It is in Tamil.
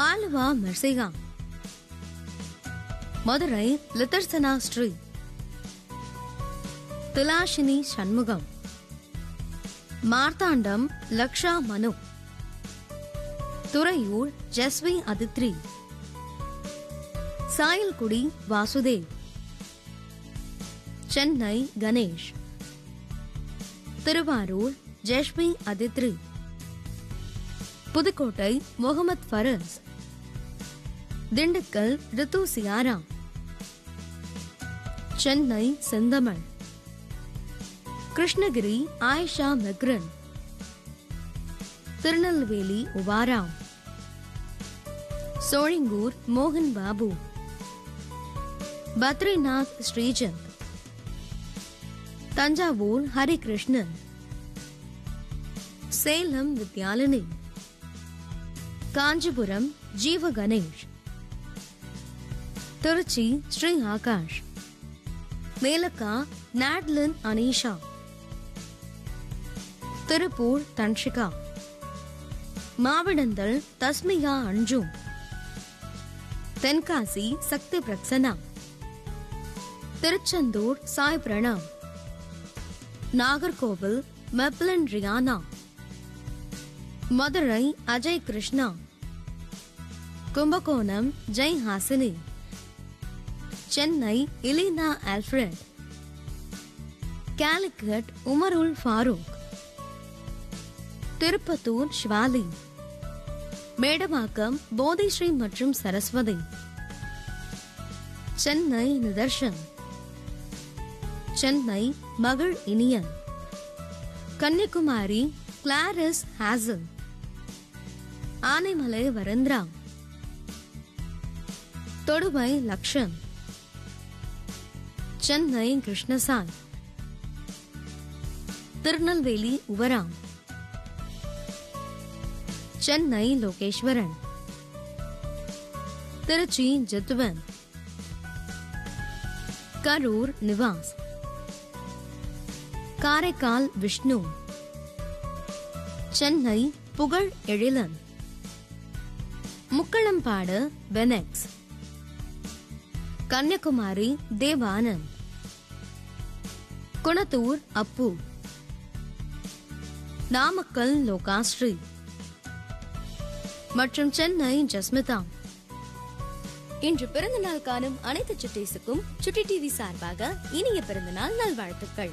ஆலுவா மெர்சிகா. மதுரை லித்தர்சனா ஸ்ரீ. துலாஷினி சண்முகம். மார்த்தாண்டம் லக்ஷா மனு. துறையூர் ஜஸ்வி அதித்ரி. சாயல்குடி வாசுதேவ். சென்னை கணேஷ். திருவாரூர் ஜஷ்மி அதித்ரி. புதுக்கோட்டை முகமது ஃபரஸ். திண்டுக்கல் ரித்து சியாரா சென்னை செந்தமிழ். கிருஷ்ணகிரி ஆயிஷா மெக்ரன். திருநெல்வேலி உபாரா சோழிங்கூர் மோகன் பாபு. பத்ரிநாத் ஸ்ரீஜந்த் தஞ்சாவூர் ஹரிகிருஷ்ணன். சேலம் வித்யாலினி. காஞ்சிபுரம் ஜீவ கணேஷ் திருச்சி ஸ்ரீ ஆகாஷ் மேலக்கா நாட்லின் அனீஷா. திருப்பூர் தன்ஷிகா. மாவிடந்தல் தஸ்மிகா அஞ்சு. தென்காசி சக்தி பிரக்சனா. திருச்செந்தூர் சாய் பிரணாம். நாகர்கோவில் மெப்லன் ரியானா. மதுரை அஜய் கிருஷ்ணா. கும்பகோணம் ஜெய் ஹாசினி. சென்னை இலினா ஆல்ஃபிரட். கேலிக்கட் உமருல் ஃபாரூக். திருப்பத்தூர் ஷ்வாலி மேடவாக்கம் போதிஸ்ரீ மற்றும் சரஸ்வதி. சென்னை நிதர்ஷன். சென்னை மகள் Iniyan. Kanyakumari Claris Hazel Anaimalai Varanthira. தொடுவை Lakshan. Chennai Krishnasai Tirunelveli உவராம். Chennai Logeswaran. Trichy ஜத்துவன். Karur Nivas. Karaikal Vishnu. Chennai Pugazh Ezhilan. முக்களம்பாடு பெனெக்ஸ் Kanyakumari Devanand. Kunathur அப்பு. நாமக்கல் லோகாஸ்ரீ. மற்றும் சென்னை ஜஸ்மிதா. இன்று பிறந்த நாள் காணும் அனைத்து சுட்டீஸுக்கும் சுட்டி டிவி சார்பாக இனிய பிறந்தநாள் நல்வாழ்த்துக்கள்.